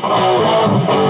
oh